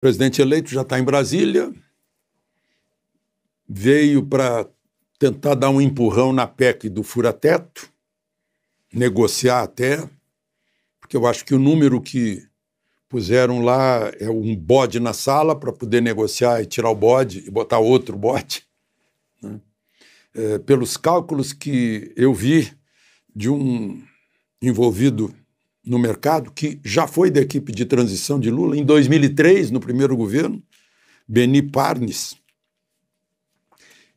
O presidente eleito já está em Brasília, veio para tentar dar um empurrão na PEC do fura-teto, negociar até, porque eu acho que o número que puseram lá é um bode na sala para poder negociar e tirar o bode e botar outro bode. Né? É, pelos cálculos que eu vi de um envolvido no mercado, que já foi da equipe de transição de Lula, em 2003, no primeiro governo, Beni Parnes,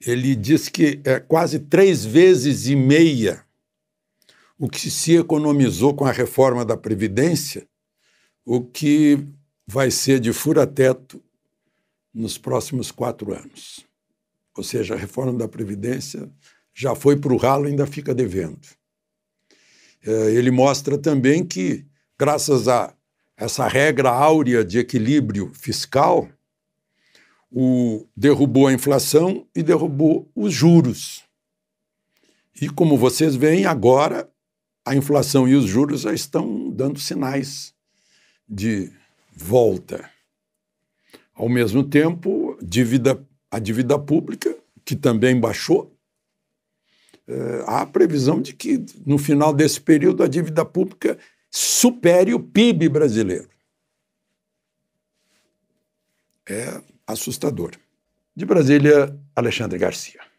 ele diz que é quase três vezes e meia o que se economizou com a reforma da Previdência, o que vai ser de fura-teto nos próximos quatro anos. Ou seja, a reforma da Previdência já foi para o ralo e ainda fica devendo. É, ele mostra também que, graças a essa regra áurea de equilíbrio fiscal, o, derrubou a inflação e derrubou os juros. E como vocês veem, agora a inflação e os juros já estão dando sinais de volta. Ao mesmo tempo, dívida, a dívida pública, que também baixou, é, há a previsão de que, no final desse período, a dívida pública supere o PIB brasileiro. É assustador. De Brasília, Alexandre Garcia.